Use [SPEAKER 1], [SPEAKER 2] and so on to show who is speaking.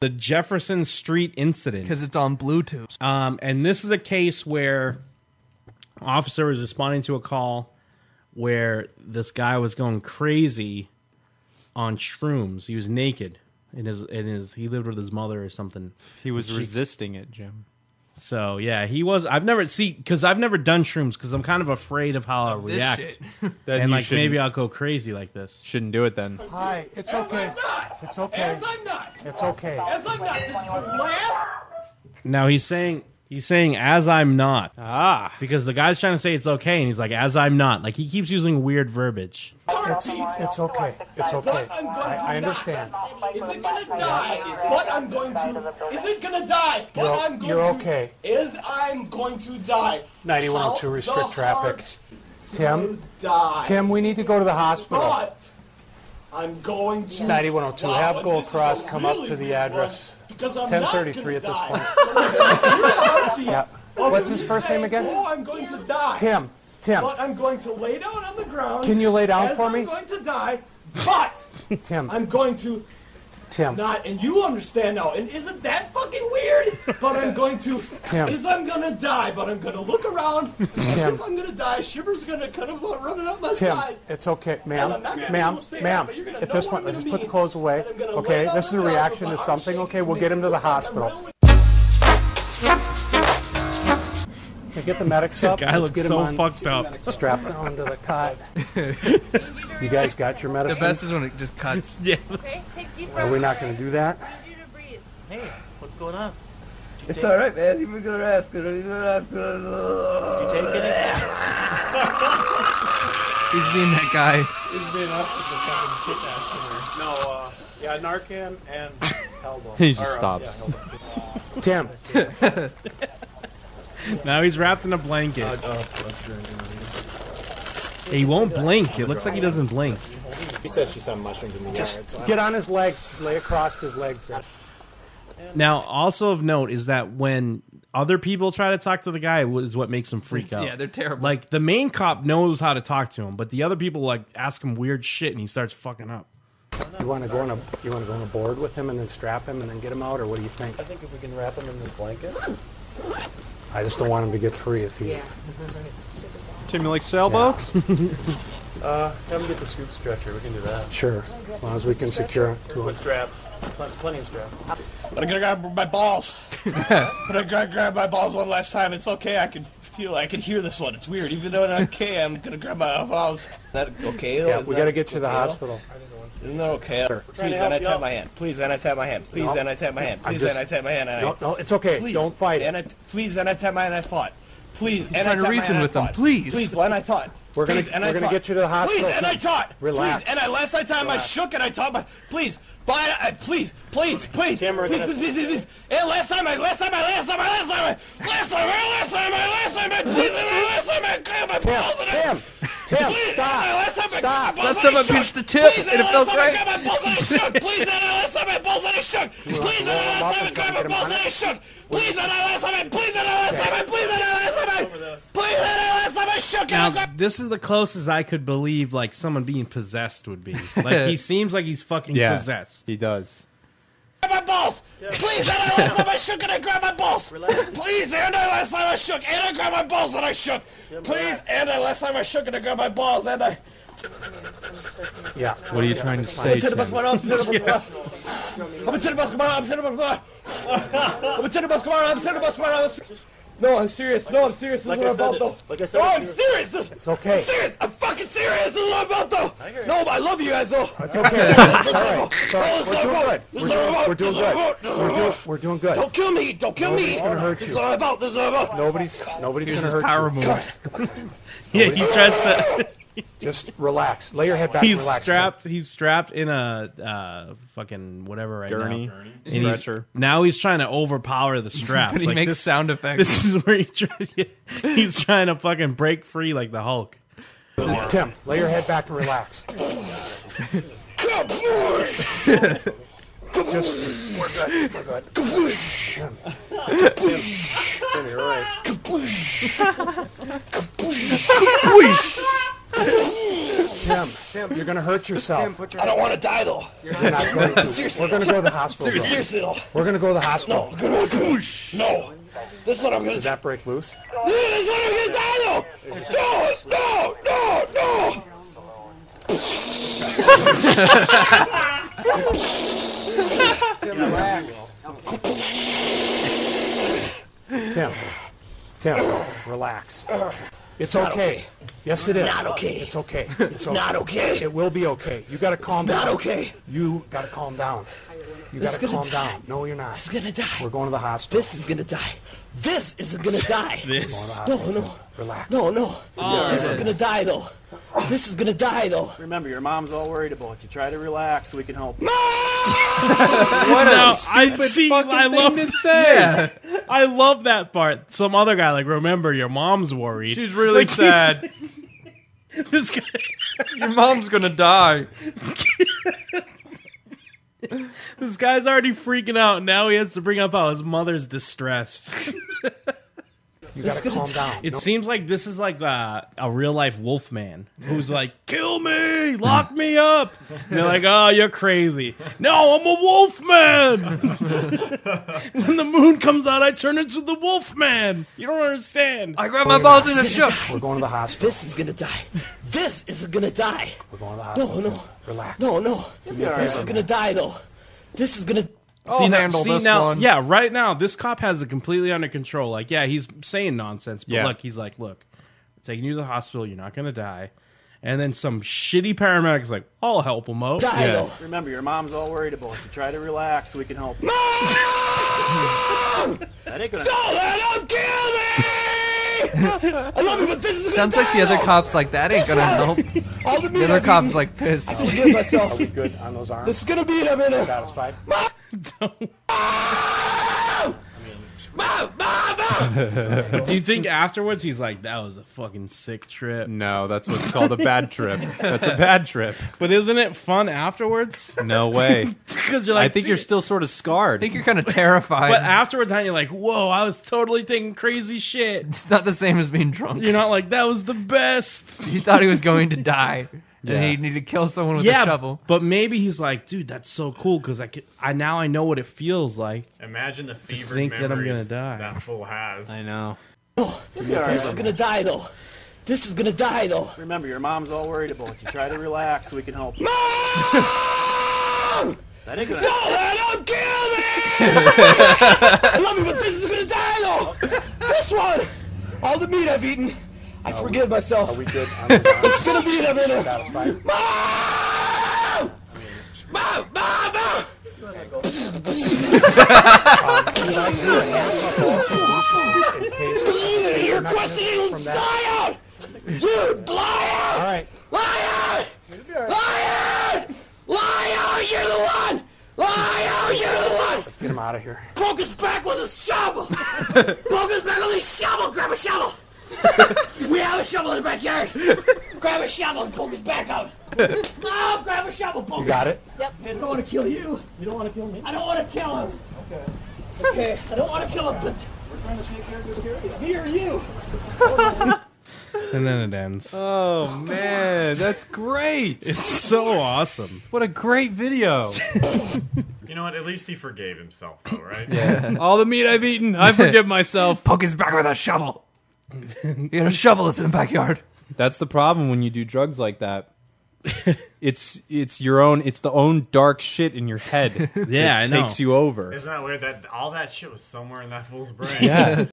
[SPEAKER 1] the Jefferson Street incident.
[SPEAKER 2] because it's on Bluetooth.
[SPEAKER 1] Um, and this is a case where officer was responding to a call where this guy was going crazy on shrooms. He was naked in his in his he lived with his mother or something.
[SPEAKER 3] He was
[SPEAKER 1] She-
[SPEAKER 3] resisting it, Jim.
[SPEAKER 1] So yeah, he was. I've never see because I've never done shrooms because I'm kind of afraid of how I'll react, and like maybe I'll go crazy like this.
[SPEAKER 3] Shouldn't do it then.
[SPEAKER 4] Hi, it's okay. It's okay.
[SPEAKER 5] As I'm not.
[SPEAKER 4] It's okay.
[SPEAKER 5] As I'm not. This is the last.
[SPEAKER 1] Now he's saying he's saying as I'm not
[SPEAKER 3] Ah,
[SPEAKER 1] because the guy's trying to say it's okay, and he's like as I'm not. Like he keeps using weird verbiage.
[SPEAKER 4] It's, it's okay. It's okay.
[SPEAKER 5] I'm going to
[SPEAKER 4] I, I understand.
[SPEAKER 5] Isn't gonna die, but I'm going to. Isn't gonna die, but
[SPEAKER 4] You're-
[SPEAKER 5] I'm going
[SPEAKER 4] you're
[SPEAKER 5] to.
[SPEAKER 4] okay.
[SPEAKER 5] Is I'm going to die.
[SPEAKER 4] 9102
[SPEAKER 5] How
[SPEAKER 4] restrict
[SPEAKER 5] the
[SPEAKER 4] traffic.
[SPEAKER 5] heart
[SPEAKER 4] Tim,
[SPEAKER 5] to die.
[SPEAKER 4] Tim, we need to go to the hospital.
[SPEAKER 5] But I'm going to.
[SPEAKER 4] 9102,
[SPEAKER 5] Wow,
[SPEAKER 4] have
[SPEAKER 5] and
[SPEAKER 4] go
[SPEAKER 5] this is
[SPEAKER 4] across, come up to the address.
[SPEAKER 5] one, Because I'm
[SPEAKER 4] 1033
[SPEAKER 5] not
[SPEAKER 4] at this
[SPEAKER 5] gonna
[SPEAKER 4] point.
[SPEAKER 5] die.
[SPEAKER 4] Yeah. What's his first name again?
[SPEAKER 5] Oh, I'm going to die.
[SPEAKER 4] Tim. Tim.
[SPEAKER 5] But I'm going to lay down on the ground.
[SPEAKER 4] Can you lay down
[SPEAKER 5] as
[SPEAKER 4] for
[SPEAKER 5] I'm
[SPEAKER 4] me?
[SPEAKER 5] going to die, but
[SPEAKER 4] Tim.
[SPEAKER 5] I'm going to
[SPEAKER 4] Tim.
[SPEAKER 5] not, and you understand now. And isn't that fucking weird? But I'm going to,
[SPEAKER 4] Tim.
[SPEAKER 5] is I'm gonna die, but I'm gonna look around. as
[SPEAKER 4] Tim.
[SPEAKER 5] if I'm gonna die. Shivers gonna kind of running up my
[SPEAKER 4] Tim,
[SPEAKER 5] side.
[SPEAKER 4] it's okay,
[SPEAKER 5] And
[SPEAKER 4] ma'am,
[SPEAKER 5] I'm not gonna
[SPEAKER 4] ma'am,
[SPEAKER 5] be able to say that,
[SPEAKER 4] ma'am.
[SPEAKER 5] but you're gonna
[SPEAKER 4] At this point, let's just
[SPEAKER 5] gonna
[SPEAKER 4] put the clothes away.
[SPEAKER 5] And I'm gonna
[SPEAKER 4] Okay, this is a reaction to something. Okay, we'll get him to the
[SPEAKER 5] look like I'm
[SPEAKER 4] hospital. Get the medics up.
[SPEAKER 1] Guy
[SPEAKER 4] Let's
[SPEAKER 1] looks
[SPEAKER 4] get him
[SPEAKER 1] so
[SPEAKER 4] on.
[SPEAKER 1] fucked up.
[SPEAKER 4] Strap down to the cot. You guys got your medicine?
[SPEAKER 2] The best is when it just cuts.
[SPEAKER 1] Yeah.
[SPEAKER 6] Okay, take deep
[SPEAKER 4] Are we not going to do that?
[SPEAKER 6] I need you to breathe.
[SPEAKER 7] Hey, what's going on?
[SPEAKER 8] It's all right, man. You're gonna ask. You're gonna ask.
[SPEAKER 7] You taking it?
[SPEAKER 2] He's being that guy.
[SPEAKER 4] No, uh, yeah, Narcan and Elbow.
[SPEAKER 3] he just stops.
[SPEAKER 4] Tim,
[SPEAKER 1] Now he's wrapped in a blanket. He won't blink. It looks like he doesn't blink.
[SPEAKER 9] He said she saw mushrooms in the yard. So
[SPEAKER 4] get on his legs. Lay across his legs.
[SPEAKER 1] Now, also of note is that when other people try to talk to the guy, is what makes him freak out.
[SPEAKER 2] Yeah, they're terrible.
[SPEAKER 1] Like the main cop knows how to talk to him, but the other people like ask him weird shit, and he starts fucking up.
[SPEAKER 4] You want to go on a you want to go on a board with him and then strap him and then get him out, or what do you think?
[SPEAKER 7] I think if we can wrap him in this blanket.
[SPEAKER 4] I just don't want him to get free if he.
[SPEAKER 3] Tim, you like sailboats?
[SPEAKER 7] Uh, have him get the scoop stretcher. We can do that.
[SPEAKER 4] Sure, as long as we can secure him to
[SPEAKER 7] With straps. Pl- Plenty of straps.
[SPEAKER 5] But I'm gonna grab my balls. but I gotta grab my balls one last time. It's okay. I can feel. I can hear this one. It's weird. Even though I'm okay, I'm gonna grab my balls. That okay?
[SPEAKER 4] Yeah,
[SPEAKER 5] Is
[SPEAKER 4] we got to get you to the hospital.
[SPEAKER 5] Isn't that okay?
[SPEAKER 7] trying
[SPEAKER 5] Please,
[SPEAKER 7] to
[SPEAKER 5] and I tap my hand. Please, and I tap my hand. Please,
[SPEAKER 4] No.
[SPEAKER 5] and I tap my hand. Please,
[SPEAKER 4] just-
[SPEAKER 5] and I tap my hand. And
[SPEAKER 4] No,
[SPEAKER 5] I,
[SPEAKER 4] no, it's okay.
[SPEAKER 5] Please,
[SPEAKER 4] Don't fight
[SPEAKER 5] And. I, please, and I tap my hand. I fought. Please, and I
[SPEAKER 2] trying to
[SPEAKER 5] my
[SPEAKER 2] reason with them.
[SPEAKER 5] fought.
[SPEAKER 2] Please.
[SPEAKER 5] please, and I thought.
[SPEAKER 4] We're gonna-
[SPEAKER 5] please, and
[SPEAKER 4] we're
[SPEAKER 5] I
[SPEAKER 4] gonna
[SPEAKER 5] taught.
[SPEAKER 4] get you to the hospital.
[SPEAKER 5] Please, and I taught.
[SPEAKER 4] Relax.
[SPEAKER 5] Please, and I last I time I shook and I taught my. Please, but I, please, please, please,
[SPEAKER 7] Tim,
[SPEAKER 5] please, please, please, please, please. And last time I, last time I, last time I, last time I, last time I, last time I, last time I, please, and I, last time I, grab my
[SPEAKER 4] Tim,
[SPEAKER 5] balls and I.
[SPEAKER 4] Tim, Tim,
[SPEAKER 5] Please,
[SPEAKER 4] stop,
[SPEAKER 5] and I last time
[SPEAKER 4] stop.
[SPEAKER 5] grabbed
[SPEAKER 2] Last time I
[SPEAKER 5] shook.
[SPEAKER 2] pinched the tip,
[SPEAKER 5] Please,
[SPEAKER 2] and it
[SPEAKER 5] I
[SPEAKER 2] felt
[SPEAKER 5] last time I
[SPEAKER 2] great.
[SPEAKER 5] my balls and I shook. Please, and I last time I balls and I shook. Please, and I last time I grabbed my balls and I shook. Please, and I last time I, please, and I last time I, please, and I last time I, please, and I last time I shook
[SPEAKER 1] Now,
[SPEAKER 5] grabbed.
[SPEAKER 1] this is the closest I could believe like someone being possessed would be. Like he seems like he's fucking
[SPEAKER 3] yeah,
[SPEAKER 1] possessed.
[SPEAKER 3] he does.
[SPEAKER 5] Grab my balls. Please, and I last time I shook and I grabbed my balls. Please, and I last time I shook and I grabbed my balls and I shook. Please, and I last time I shook and I grabbed my balls and I.
[SPEAKER 4] Yeah.
[SPEAKER 3] What are you trying to say,
[SPEAKER 5] To the
[SPEAKER 3] Tim?
[SPEAKER 5] bus, come on, I'm to the bus. I'm to the bus, come on, I'm to the bus. I'm to the bus, come on, I'm to the bus, come on. No, I'm serious. No, I'm serious. This
[SPEAKER 7] Like
[SPEAKER 5] is what I'm
[SPEAKER 7] said,
[SPEAKER 5] about, though.
[SPEAKER 7] like I said,
[SPEAKER 5] no, I'm
[SPEAKER 7] you-
[SPEAKER 5] serious. This,
[SPEAKER 4] It's okay.
[SPEAKER 5] I'm serious. I'm fucking serious. This is what I'm about, though. No, but I love you guys, though.
[SPEAKER 4] It's okay. All right. So
[SPEAKER 5] This
[SPEAKER 4] we're doing good. We're
[SPEAKER 5] is what I'm
[SPEAKER 4] doing, we're doing
[SPEAKER 5] This is what I'm
[SPEAKER 4] good.
[SPEAKER 5] about. This is what
[SPEAKER 4] We're doing,
[SPEAKER 5] about.
[SPEAKER 4] we're doing good.
[SPEAKER 5] Don't kill me. Don't kill me.
[SPEAKER 4] Nobody's gonna hurt you.
[SPEAKER 5] This is what I'm about. This is what I'm about.
[SPEAKER 4] Nobody's nobody's
[SPEAKER 2] Here's
[SPEAKER 4] gonna
[SPEAKER 2] his
[SPEAKER 4] hurt
[SPEAKER 2] power
[SPEAKER 4] you.
[SPEAKER 2] moves.
[SPEAKER 1] Yeah, he tries to.
[SPEAKER 4] Just relax. Lay your head back. and
[SPEAKER 1] He's
[SPEAKER 4] relax.
[SPEAKER 1] strapped. He's strapped in a uh, fucking whatever right
[SPEAKER 3] Gurney.
[SPEAKER 1] now. And he's-
[SPEAKER 3] Stretcher.
[SPEAKER 1] now he's trying to overpower the straps.
[SPEAKER 2] But he
[SPEAKER 1] Like,
[SPEAKER 2] makes
[SPEAKER 1] this,
[SPEAKER 2] sound effects.
[SPEAKER 1] This is where he tries. He's trying to fucking break free like the Hulk.
[SPEAKER 4] Tim. Tim, lay your head back and relax. Just we're good. We're good.
[SPEAKER 7] Tim, you're right.
[SPEAKER 4] Tim, Tim, you're gonna hurt yourself.
[SPEAKER 5] I don't want to die though.
[SPEAKER 4] You're not going to.
[SPEAKER 5] Seriously.
[SPEAKER 4] We're gonna go to the hospital. though.
[SPEAKER 5] Seriously though.
[SPEAKER 4] We're gonna go to the hospital.
[SPEAKER 5] No. This is what I'm gonna
[SPEAKER 4] Does that break loose?
[SPEAKER 5] This is what I'm gonna die though. No, no, no, no.
[SPEAKER 4] Tim, relax. Tim, Tim, relax. It's okay. Yes, it is.
[SPEAKER 5] Not okay.
[SPEAKER 4] It's okay. It's okay.
[SPEAKER 5] Not okay.
[SPEAKER 4] It will be okay. You gotta calm down.
[SPEAKER 5] Not okay.
[SPEAKER 4] You gotta calm down. You gotta calm
[SPEAKER 5] die.
[SPEAKER 4] down. No, you're not.
[SPEAKER 5] This is gonna die.
[SPEAKER 4] We're going to the hospital.
[SPEAKER 5] This is gonna die. This is gonna die.
[SPEAKER 1] This.
[SPEAKER 5] No, no,
[SPEAKER 4] Relax.
[SPEAKER 5] no, no. Oh, this is gonna die though. This is gonna die though.
[SPEAKER 7] Remember, your mom's all worried about you. Try to relax so we can help.
[SPEAKER 1] What no, I see. I love
[SPEAKER 3] to say.
[SPEAKER 1] I love that part. Some other guy like, remember your mom's worried.
[SPEAKER 3] She's really
[SPEAKER 1] Like,
[SPEAKER 3] sad.
[SPEAKER 1] this guy,
[SPEAKER 3] Your mom's gonna die.
[SPEAKER 1] this guy's already freaking out. Now he has to bring up how his mother's distressed.
[SPEAKER 4] You gotta calm down.
[SPEAKER 1] It seems like this is like uh, a real life wolf man who's like, kill me, lock me up. And they're like, oh, you're crazy. No, I'm a wolf man. when the moon comes out, I turn into the wolf man. You don't understand.
[SPEAKER 2] I grab my balls in a shook.
[SPEAKER 4] We're going to the hospital.
[SPEAKER 5] This is gonna die. This is gonna die.
[SPEAKER 4] We're going to the
[SPEAKER 5] No,
[SPEAKER 4] hospital.
[SPEAKER 5] no,
[SPEAKER 4] Relax.
[SPEAKER 5] no, no. This is gonna die though. This is gonna.
[SPEAKER 2] I'll oh,
[SPEAKER 1] now-
[SPEAKER 2] handle
[SPEAKER 1] see
[SPEAKER 2] this
[SPEAKER 1] now,
[SPEAKER 2] one.
[SPEAKER 1] Yeah, right now, this cop has it completely under control. Like, yeah, he's saying nonsense, but
[SPEAKER 3] Yeah.
[SPEAKER 1] look, he's like, look, I'm taking you to the hospital. You're not going to die. And then some shitty paramedic's like, I'll help him out.
[SPEAKER 5] Die though.
[SPEAKER 7] Remember, your mom's all worried about you. Try to relax we can help.
[SPEAKER 5] Mom!
[SPEAKER 7] That ain't gonna.
[SPEAKER 5] Don't let him kill me! I love you, but this is
[SPEAKER 2] Sounds like
[SPEAKER 5] die,
[SPEAKER 2] the other cop's like, that ain't gonna help.
[SPEAKER 5] All the,
[SPEAKER 2] The other cop's like pissed.
[SPEAKER 5] Forgive myself.
[SPEAKER 4] Are we good on those arms?
[SPEAKER 5] This is gonna be in a minute.
[SPEAKER 4] Satisfied?
[SPEAKER 5] Mom, mom, mom.
[SPEAKER 1] Do you think afterwards he's like, that was a fucking sick trip?
[SPEAKER 3] No, that's what's called a bad trip. That's a bad trip.
[SPEAKER 1] But isn't it fun afterwards?
[SPEAKER 3] No way.
[SPEAKER 1] Because you're like,
[SPEAKER 3] I think you're
[SPEAKER 1] "Dude."
[SPEAKER 3] still sort of scarred.
[SPEAKER 2] I think you're kind of terrified.
[SPEAKER 1] But afterwards, you're like, whoa, I was totally thinking crazy shit.
[SPEAKER 2] it's not the same as being drunk.
[SPEAKER 1] You're not like, that was the best.
[SPEAKER 2] He thought he was going to die.
[SPEAKER 3] Yeah.
[SPEAKER 2] And he needed to kill someone with
[SPEAKER 1] yeah,
[SPEAKER 2] a shovel.
[SPEAKER 1] but maybe he's like, dude, that's so cool because I can, I now I know what it feels like.
[SPEAKER 9] Imagine the fevered
[SPEAKER 1] think that I'm gonna die.
[SPEAKER 9] that fool has.
[SPEAKER 3] I know.
[SPEAKER 5] Oh, This is gonna die though. This is gonna die though.
[SPEAKER 7] Remember, your mom's all worried about you. Try to relax so we can help.
[SPEAKER 5] Mom!
[SPEAKER 7] That ain't gonna.
[SPEAKER 5] Don't let him kill me! I love you, but this is gonna die though. This one, all the meat I've eaten, I forgive myself.
[SPEAKER 4] Are we good?
[SPEAKER 5] It's gonna be in a minute.
[SPEAKER 4] Satisfied?
[SPEAKER 5] Mom! Mom! Mom! Mom! You're questioning liar! You
[SPEAKER 4] All
[SPEAKER 5] liar!
[SPEAKER 4] right.
[SPEAKER 5] Liar! Liar! Liar! You're the one! Liar! You're the one!
[SPEAKER 4] Let's get him out of here.
[SPEAKER 5] Poke his back with a shovel! Poke his back with a shovel! Grab a shovel! we have a shovel in the backyard! Grab a shovel and poke his back out! No, grab a shovel, poke
[SPEAKER 4] You got it?
[SPEAKER 5] Yep. I don't want to kill you. You don't want to kill me? I don't want to kill him. Okay. Okay, I don't want to kill him, but we're trying to take care of good care. It's me or you.
[SPEAKER 1] And then it ends.
[SPEAKER 3] Oh man, that's great.
[SPEAKER 1] It's so awesome.
[SPEAKER 3] What a great video.
[SPEAKER 9] You know what? At least he forgave himself, though, right?
[SPEAKER 3] Yeah. All the meat I've eaten, I forgive myself.
[SPEAKER 2] Poke his back with a shovel. You got a shovel that's in the backyard.
[SPEAKER 3] That's the problem when you do drugs like that. It's it's your own it's the own dark shit in your head.
[SPEAKER 1] Yeah, I
[SPEAKER 3] that
[SPEAKER 1] know.
[SPEAKER 3] takes you over.
[SPEAKER 9] Isn't that weird? That all that shit was somewhere in that fool's brain.
[SPEAKER 3] Yeah.